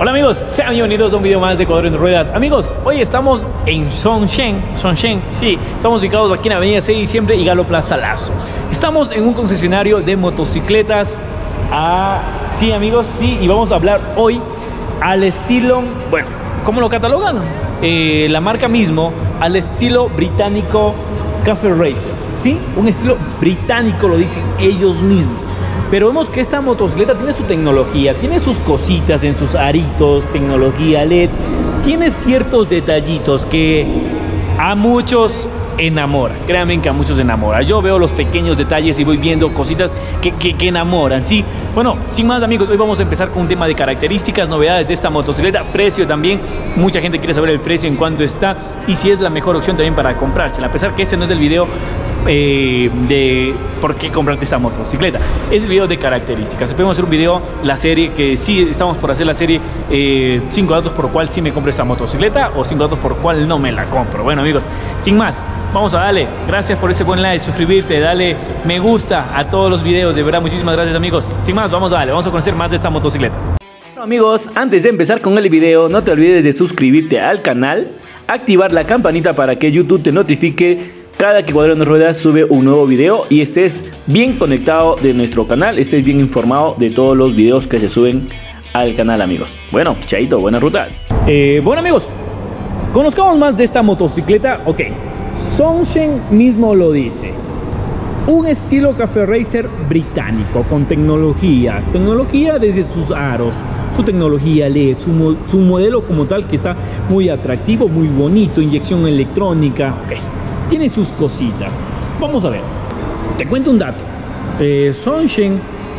Hola amigos, sean bienvenidos a un video más de Ecuador en Ruedas. Amigos, hoy estamos en Songshen, Songshen, sí, estamos ubicados aquí en Avenida 6 de Diciembre y Galo Plaza Lazo. Estamos en un concesionario de motocicletas. Ah, sí amigos, sí, y vamos a hablar hoy al estilo, bueno, ¿cómo lo catalogan? Eh, la marca mismo, al estilo británico Café Racer, ¿sí? Un estilo británico, lo dicen ellos mismos. Pero vemos que esta motocicleta tiene su tecnología, tiene sus cositas en sus aritos, tecnología LED, tiene ciertos detallitos que a muchos enamoran. Créanme que a muchos enamoran. Yo veo los pequeños detalles y voy viendo cositas que, que, que, enamoran, ¿sí? Bueno, sin más amigos, hoy vamos a empezar con un tema de características, novedades de esta motocicleta, precio también. Mucha gente quiere saber el precio, en cuánto está y si es la mejor opción también para comprársela. A pesar que este no es el video eh, de por qué comprarte esta motocicleta. Es el video de características. Podemos hacer un video, la serie, que sí estamos por hacer la serie 5 eh, datos por cuál sí me compro esta motocicleta o 5 datos por cuál no me la compro. Bueno amigos, sin más, vamos a darle. Gracias por ese buen like, suscribirte, dale me gusta a todos los videos. De verdad, muchísimas gracias amigos. Sin más, vamos a darle, vamos a conocer más de esta motocicleta. Amigos, antes de empezar con el video, no te olvides de suscribirte al canal, activar la campanita para que YouTube te notifique cada que Cuadrón de Ruedas sube un nuevo video y estés bien conectado de nuestro canal, estés bien informado de todos los videos que se suben al canal amigos. Bueno, chaito, buenas rutas. Eh, bueno amigos, conozcamos más de esta motocicleta. Ok, Songshen mismo lo dice. Un estilo Café Racer británico con tecnología. Tecnología desde sus aros, su tecnología LED, su, su modelo como tal que está muy atractivo, muy bonito, inyección electrónica. Ok tiene sus cositas. Vamos a ver. Te cuento un dato. Eh,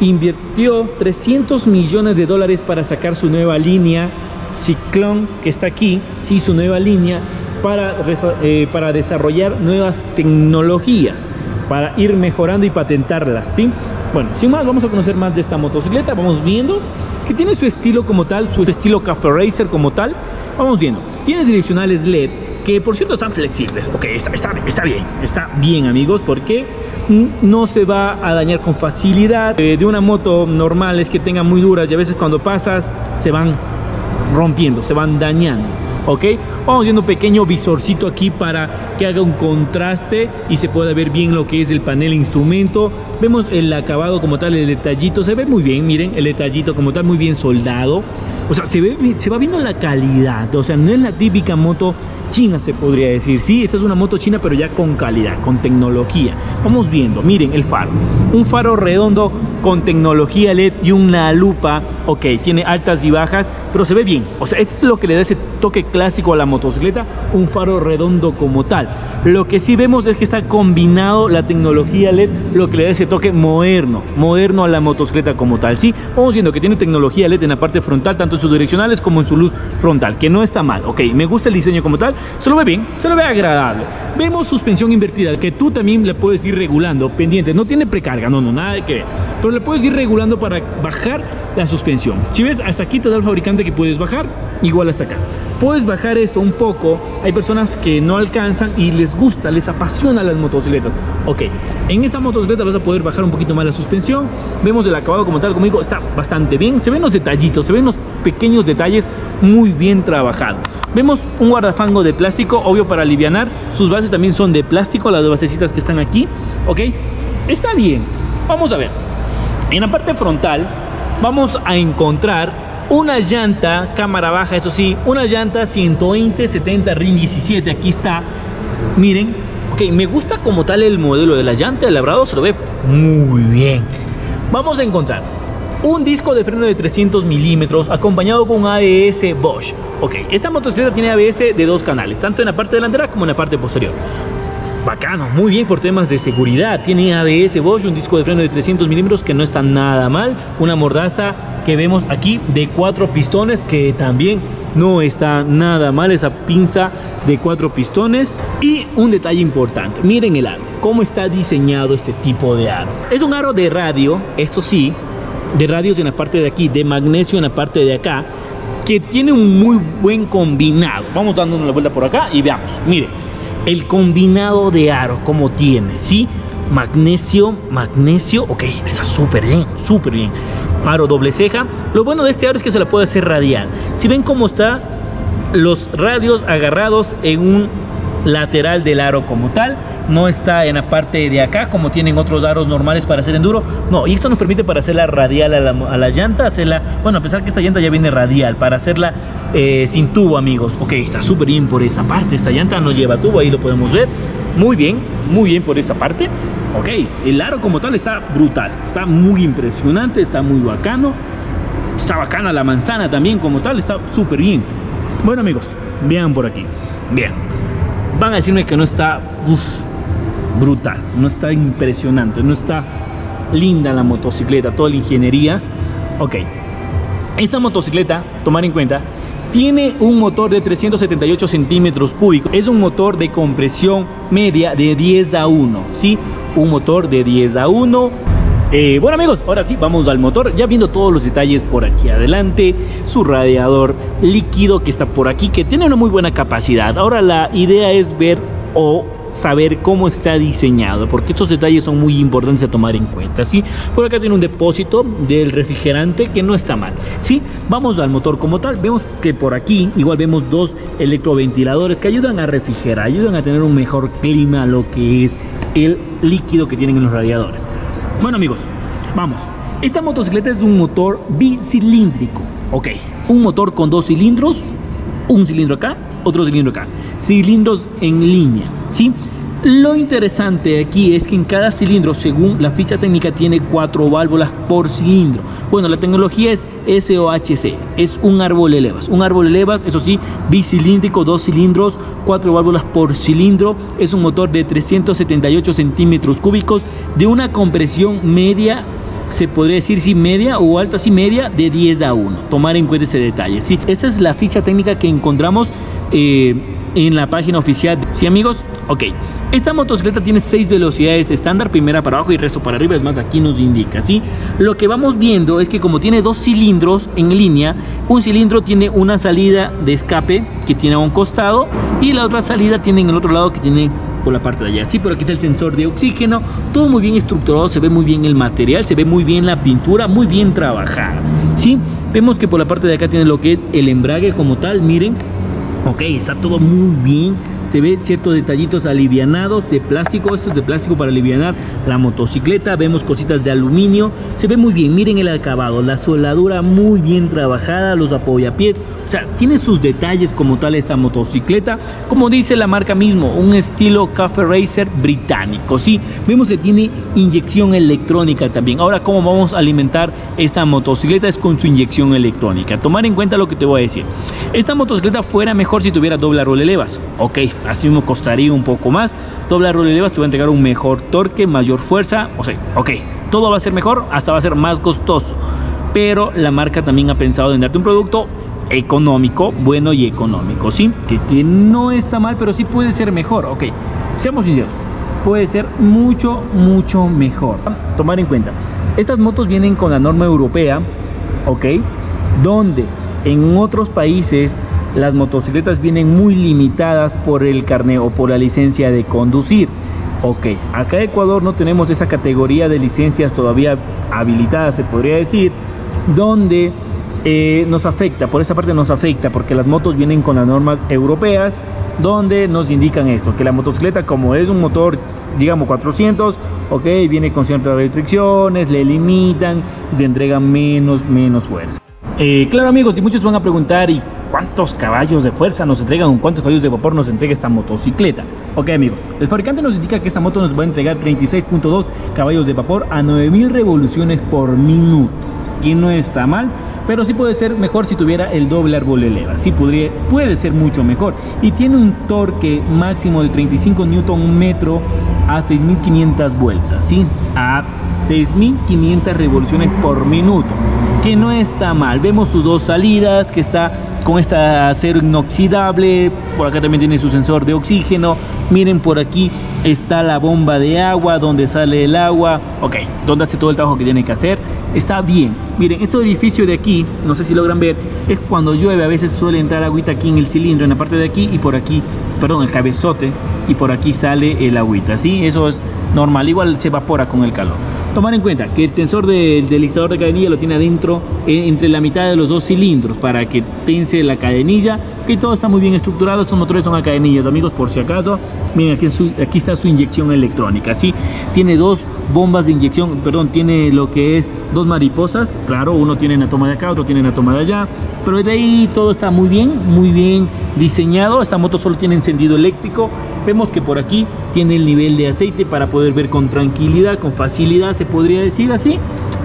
invirtió 300 millones de dólares para sacar su nueva línea Ciclón, que está aquí, sí, su nueva línea, para, eh, para desarrollar nuevas tecnologías, para ir mejorando y patentarlas, ¿sí? Bueno, sin más, vamos a conocer más de esta motocicleta. Vamos viendo que tiene su estilo como tal, su estilo Café Racer como tal. Vamos viendo. Tiene direccionales LED, que por cierto están flexibles. Ok, está, está, está bien, está bien amigos, porque no se va a dañar con facilidad. Eh, de una moto normal es que tengan muy duras y a veces cuando pasas se van rompiendo, se van dañando. ¿ok? Vamos viendo un pequeño visorcito aquí para que haga un contraste y se pueda ver bien lo que es el panel instrumento. Vemos el acabado como tal, el detallito, se ve muy bien, miren, el detallito como tal, muy bien soldado. O sea, se, ve, se va viendo la calidad, o sea, no es la típica moto china se podría decir. Sí, esta es una moto china pero ya con calidad, con tecnología. Vamos viendo, miren el faro. Un faro redondo con tecnología LED y una lupa. Ok, tiene altas y bajas, pero se ve bien. O sea, esto es lo que le da ese toque clásico a la motocicleta, un faro redondo como tal. Lo que sí vemos es que está combinado la tecnología LED, lo que le da ese toque moderno, moderno a la motocicleta como tal. Sí, vamos viendo que tiene tecnología LED en la parte frontal, tanto en sus direccionales como en su luz frontal, que no está mal. Ok, me gusta el diseño como tal, se lo ve bien, se lo ve agradable. Vemos suspensión invertida, que tú también le puedes ir regulando, pendiente, no tiene precarga, no, no, nada de que ver. Pero le puedes ir regulando para bajar la suspensión. Si ves, hasta aquí te da el fabricante que puedes bajar, igual hasta acá. Puedes bajar esto un poco, hay personas que no alcanzan y les gusta, les apasiona las motocicletas. Ok, en esta motocicleta vas a poder bajar un poquito más la suspensión. Vemos el acabado como tal, como digo, está bastante bien. Se ven los detallitos, se ven los pequeños detalles muy bien trabajados. Vemos un guardafango de plástico, obvio para aliviar. Sus bases también son de plástico, las basecitas que están aquí. Ok, está bien. Vamos a ver. En la parte frontal vamos a encontrar una llanta, cámara baja, eso sí, una llanta 120 70 RIN 17, aquí está, miren, ok, me gusta como tal el modelo de la llanta, el labrado se lo ve muy bien. Vamos a encontrar un disco de freno de 300 milímetros acompañado con ABS Bosch. Ok, esta motocicleta tiene ABS de dos canales, tanto en la parte delantera como en la parte posterior. Bacano, muy bien por temas de seguridad. Tiene ABS Bosch, un disco de freno de 300 milímetros que no está nada mal. Una mordaza que vemos aquí de cuatro pistones que también no está nada mal esa pinza de cuatro pistones. Y un detalle importante miren el aro cómo está diseñado este tipo de aro. Es un aro de radio esto sí de radios en la parte de aquí de magnesio en la parte de acá que tiene un muy buen combinado. Vamos dando una vuelta por acá y veamos. Miren el combinado de aro como tiene sí magnesio, magnesio, ok, está súper bien, súper bien. Aro doble ceja. Lo bueno de este aro es que se la puede hacer radial. Si ven cómo está los radios agarrados en un lateral del aro como tal. No está en la parte de acá como tienen otros aros normales para hacer enduro. No y esto nos permite para hacerla radial a la, a la llanta hacerla bueno a pesar que esta llanta ya viene radial para hacerla eh, sin tubo amigos. Ok está súper bien por esa parte esta llanta no lleva tubo ahí lo podemos ver. Muy bien muy bien por esa parte. Ok el aro como tal está brutal está muy impresionante está muy bacano. Está bacana la manzana también como tal está súper bien. Bueno amigos vean por aquí. Bien van a decirme que no está uf, brutal, no está impresionante, no está linda la motocicleta, toda la ingeniería. Ok, esta motocicleta, tomar en cuenta, tiene un motor de 378 centímetros cúbicos. Es un motor de compresión media de 10 a 1, ¿sí? Un motor de 10 a 1 eh, bueno amigos, ahora sí, vamos al motor, ya viendo todos los detalles por aquí adelante, su radiador líquido que está por aquí, que tiene una muy buena capacidad. Ahora la idea es ver o saber cómo está diseñado, porque estos detalles son muy importantes a tomar en cuenta, ¿sí? Por acá tiene un depósito del refrigerante que no está mal, ¿sí? Vamos al motor como tal, vemos que por aquí igual vemos dos electroventiladores que ayudan a refrigerar, ayudan a tener un mejor clima lo que es el líquido que tienen en los radiadores. Bueno amigos, vamos. Esta motocicleta es un motor bicilíndrico. Ok, un motor con dos cilindros, un cilindro acá, otro cilindro acá. Cilindros en línea, ¿sí? Lo interesante aquí es que en cada cilindro, según la ficha técnica, tiene cuatro válvulas por cilindro. Bueno, la tecnología es SOHC, es un árbol de levas. Un árbol de levas, eso sí, bicilíndrico, dos cilindros, cuatro válvulas por cilindro. Es un motor de 378 centímetros cúbicos de una compresión media se podría decir si media o alta si media de 10 a 1. Tomar en cuenta ese detalle. Sí, esta es la ficha técnica que encontramos eh, en la página oficial. Sí, amigos, ok. Esta motocicleta tiene 6 velocidades estándar, primera para abajo y resto para arriba, es más, aquí nos indica, ¿sí? Lo que vamos viendo es que como tiene dos cilindros en línea, un cilindro tiene una salida de escape que tiene a un costado y la otra salida tiene en el otro lado que tiene por la parte de allá. Sí, pero aquí está el sensor de oxígeno, todo muy bien estructurado, se ve muy bien el material, se ve muy bien la pintura, muy bien trabajada. Sí, vemos que por la parte de acá tiene lo que es el embrague como tal, miren. Ok, está todo muy bien. Se ve ciertos detallitos alivianados de plástico, esto es de plástico para alivianar la motocicleta, vemos cositas de aluminio, se ve muy bien, miren el acabado, la soldadura muy bien trabajada, los apoyapiés, o sea, tiene sus detalles como tal esta motocicleta, como dice la marca mismo, un estilo Cafe Racer británico, sí, vemos que tiene inyección electrónica también, ahora cómo vamos a alimentar esta motocicleta es con su inyección electrónica, tomar en cuenta lo que te voy a decir, esta motocicleta fuera mejor si tuviera doble rol de levas, ok, así mismo costaría un poco más. Doble rol de levas te va a entregar un mejor torque, mayor fuerza, o sea, ok, todo va a ser mejor, hasta va a ser más costoso. Pero la marca también ha pensado en darte un producto económico, bueno y económico, ¿sí? Que, que no está mal, pero sí puede ser mejor, ok. Seamos sinceros, puede ser mucho, mucho mejor. Tomar en cuenta, estas motos vienen con la norma europea, ok, donde en otros países las motocicletas vienen muy limitadas por el carnet o por la licencia de conducir. Ok, acá en Ecuador no tenemos esa categoría de licencias todavía habilitadas, se podría decir, donde eh, nos afecta, por esa parte nos afecta, porque las motos vienen con las normas europeas, donde nos indican esto, que la motocicleta como es un motor, digamos 400, ok, viene con ciertas restricciones, le limitan, le entregan menos, menos fuerza. Eh, claro amigos, y muchos van a preguntar, ¿y cuántos caballos de fuerza nos entregan o cuántos caballos de vapor nos entrega esta motocicleta? Ok amigos, el fabricante nos indica que esta moto nos va a entregar 36.2 caballos de vapor a 9000 revoluciones por minuto. Y no está mal, pero sí puede ser mejor si tuviera el doble árbol de leva. Sí podría, puede ser mucho mejor. Y tiene un torque máximo de 35 Newton metro a 6500 vueltas, ¿sí? A 6500 revoluciones por minuto que no está mal. Vemos sus dos salidas, que está con esta acero inoxidable, por acá también tiene su sensor de oxígeno. Miren por aquí está la bomba de agua, donde sale el agua. Ok, donde hace todo el trabajo que tiene que hacer. Está bien. Miren, este edificio de aquí, no sé si logran ver, es cuando llueve, a veces suele entrar agüita aquí en el cilindro, en la parte de aquí y por aquí, perdón, el cabezote, y por aquí sale el agüita, ¿sí? Eso es normal, igual se evapora con el calor. Tomar en cuenta que el tensor del deslizador de cadenilla lo tiene adentro eh, entre la mitad de los dos cilindros para que tense la cadenilla, que todo está muy bien estructurado, estos motores son a cadenillas, amigos, por si acaso. Miren, aquí, aquí está su inyección electrónica, ¿sí? Tiene dos bombas de inyección, perdón, tiene lo que es dos mariposas, claro, uno tiene una toma de acá, otro tiene una toma de allá, pero de ahí todo está muy bien, muy bien diseñado, esta moto solo tiene encendido eléctrico, vemos que por aquí tiene el nivel de aceite para poder ver con tranquilidad, con facilidad, se podría decir así,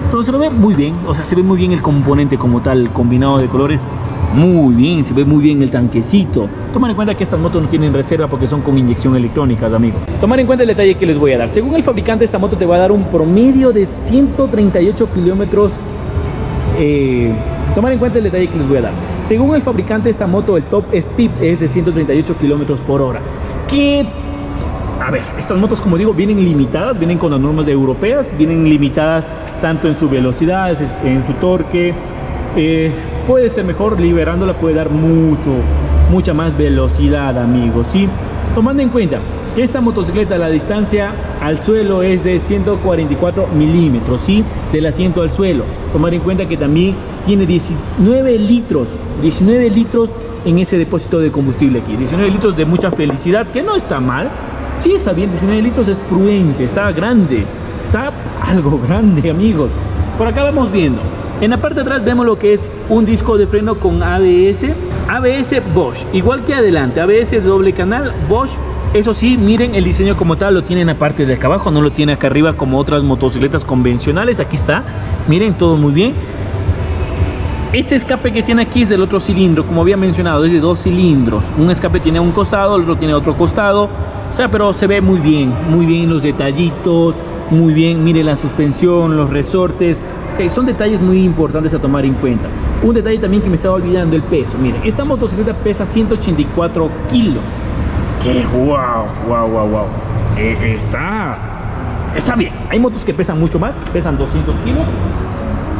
todo se lo ve muy bien, o sea, se ve muy bien el componente como tal, combinado de colores, muy bien, se ve muy bien el tanquecito. Tomar en cuenta que estas motos no tienen reserva porque son con inyección electrónica, amigos. Tomar en cuenta el detalle que les voy a dar. Según el fabricante, esta moto te va a dar un promedio de 138 kilómetros. Eh, tomar en cuenta el detalle que les voy a dar. Según el fabricante, esta moto, el top speed es de 138 kilómetros por hora. Que a ver, estas motos como digo vienen limitadas, vienen con las normas europeas, vienen limitadas tanto en su velocidad, en su torque, eh, puede ser mejor, liberándola puede dar mucho, mucha más velocidad, amigos, ¿sí? Tomando en cuenta que esta motocicleta, la distancia al suelo es de 144 milímetros, ¿sí? Del asiento al suelo. Tomar en cuenta que también tiene 19 litros, 19 litros en ese depósito de combustible aquí. 19 litros de mucha felicidad, que no está mal. Sí está bien, 19 litros es prudente, está grande, está algo grande, amigos. Por acá vamos viendo en la parte de atrás vemos lo que es un disco de freno con ABS, ABS Bosch, igual que adelante, ABS doble canal, Bosch. Eso sí, miren el diseño como tal, lo tienen aparte de acá abajo, no lo tiene acá arriba como otras motocicletas convencionales. Aquí está, miren, todo muy bien. Este escape que tiene aquí es del otro cilindro, como había mencionado, es de dos cilindros. Un escape tiene un costado, el otro tiene otro costado. O sea, pero se ve muy bien, muy bien los detallitos, muy bien, miren la suspensión, los resortes, son detalles muy importantes a tomar en cuenta. Un detalle también que me estaba olvidando, el peso. Miren, esta motocicleta pesa 184 kilos. ¡Qué guau, guau, guau, guau! Eh, está, está bien. Hay motos que pesan mucho más, pesan 200 kilos.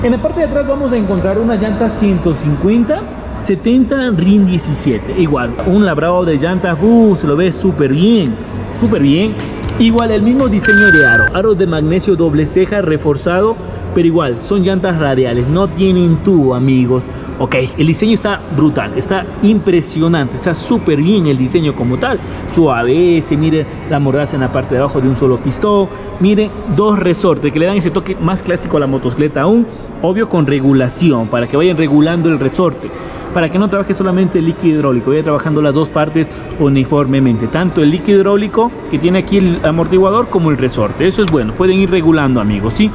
En la parte de atrás vamos a encontrar una llanta 150 70 RIN 17 igual un labrado de llanta uh, se lo ve súper bien súper bien igual el mismo diseño de aro aros de magnesio doble ceja reforzado pero igual, son llantas radiales, no tienen tubo, amigos. Ok, el diseño está brutal, está impresionante, está súper bien el diseño como tal. Su ABS, mire la mordaza en la parte de abajo de un solo pistón. Mire, dos resortes que le dan ese toque más clásico a la motocicleta aún. Obvio con regulación, para que vayan regulando el resorte. Para que no trabaje solamente el líquido hidráulico, vaya trabajando las dos partes uniformemente. Tanto el líquido hidráulico que tiene aquí el amortiguador como el resorte. Eso es bueno, pueden ir regulando amigos, ¿sí?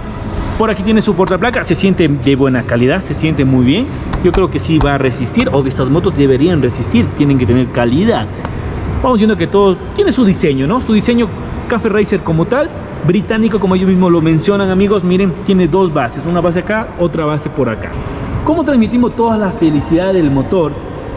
Por aquí tiene su portaplaca, se siente de buena calidad, se siente muy bien. Yo creo que sí va a resistir, o estas motos deberían resistir, tienen que tener calidad. Vamos viendo que todo tiene su diseño, ¿no? Su diseño Cafe Racer como tal, británico como ellos mismos lo mencionan, amigos. Miren, tiene dos bases, una base acá, otra base por acá. ¿Cómo transmitimos toda la felicidad del motor?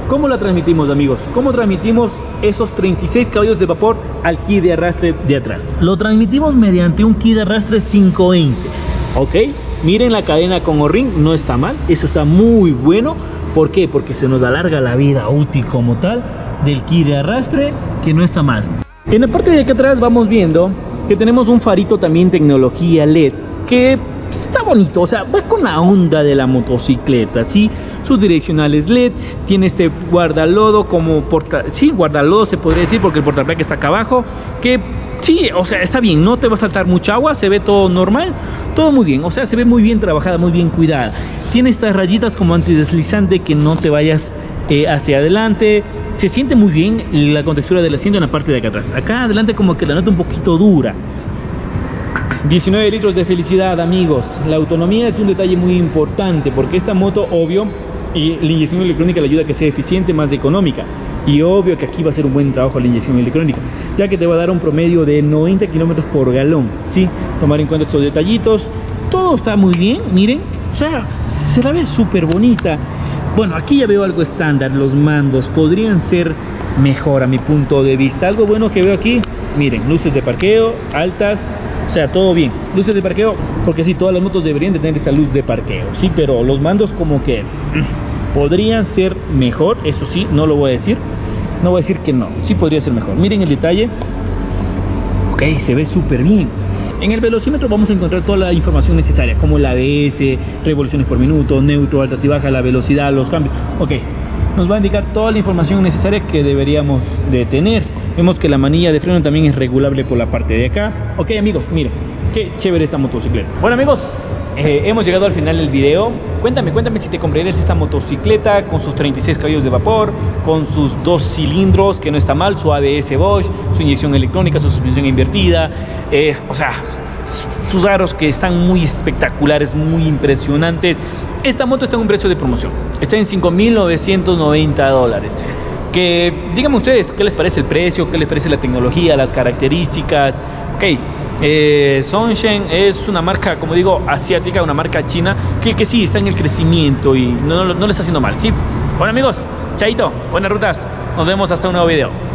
¿Cómo la transmitimos, amigos? ¿Cómo transmitimos esos 36 caballos de vapor al key de arrastre de atrás? Lo transmitimos mediante un key de arrastre 520 ok miren la cadena con o-ring no está mal eso está muy bueno ¿por qué? porque se nos alarga la vida útil como tal del kit de arrastre que no está mal en la parte de acá atrás vamos viendo que tenemos un farito también tecnología LED que está bonito, o sea, va con la onda de la motocicleta, ¿sí? Sus direccionales LED, tiene este guardalodo como porta... Sí, guardalodo se podría decir porque el portaplaca está acá abajo, que sí, o sea, está bien, no te va a saltar mucha agua, se ve todo normal, todo muy bien, o sea, se ve muy bien trabajada, muy bien cuidada. Tiene estas rayitas como antideslizante que no te vayas eh, hacia adelante. Se siente muy bien la contextura del asiento en la parte de acá atrás. Acá adelante como que la nota un poquito dura. 19 litros de felicidad amigos. La autonomía es un detalle muy importante porque esta moto obvio y la inyección electrónica le ayuda a que sea eficiente más económica. Y obvio que aquí va a ser un buen trabajo la inyección electrónica ya que te va a dar un promedio de 90 kilómetros por galón ¿sí? tomar en cuenta estos detallitos. Todo está muy bien miren. O sea se la ve súper bonita bueno aquí ya veo algo estándar los mandos. Podrían ser mejor a mi punto de vista. Algo bueno que veo aquí miren luces de parqueo altas o sea, todo bien. Luces de parqueo, porque sí, todas las motos deberían tener esa luz de parqueo, sí, pero los mandos como que podrían ser mejor, eso sí, no lo voy a decir. No voy a decir que no, sí podría ser mejor. Miren el detalle. Ok, se ve súper bien. En el velocímetro vamos a encontrar toda la información necesaria, como el ABS, revoluciones por minuto, neutro, altas y bajas, la velocidad, los cambios. Ok, nos va a indicar toda la información necesaria que deberíamos de tener. Vemos que la manilla de freno también es regulable por la parte de acá. Ok amigos, miren, qué chévere esta motocicleta. Bueno amigos, eh, hemos llegado al final del video. Cuéntame, cuéntame si te comprarías esta motocicleta con sus 36 caballos de vapor, con sus dos cilindros, que no está mal, su ABS Bosch, su inyección electrónica, su suspensión invertida, eh, o sea, sus aros que están muy espectaculares, muy impresionantes. Esta moto está en un precio de promoción, está en 5.990 dólares. Que díganme ustedes qué les parece el precio, qué les parece la tecnología, las características. Ok, eh, Songshen es una marca, como digo, asiática, una marca china, que, que sí está en el crecimiento y no, no, no le está haciendo mal, ¿sí? Bueno amigos, chaito, buenas rutas, nos vemos hasta un nuevo video.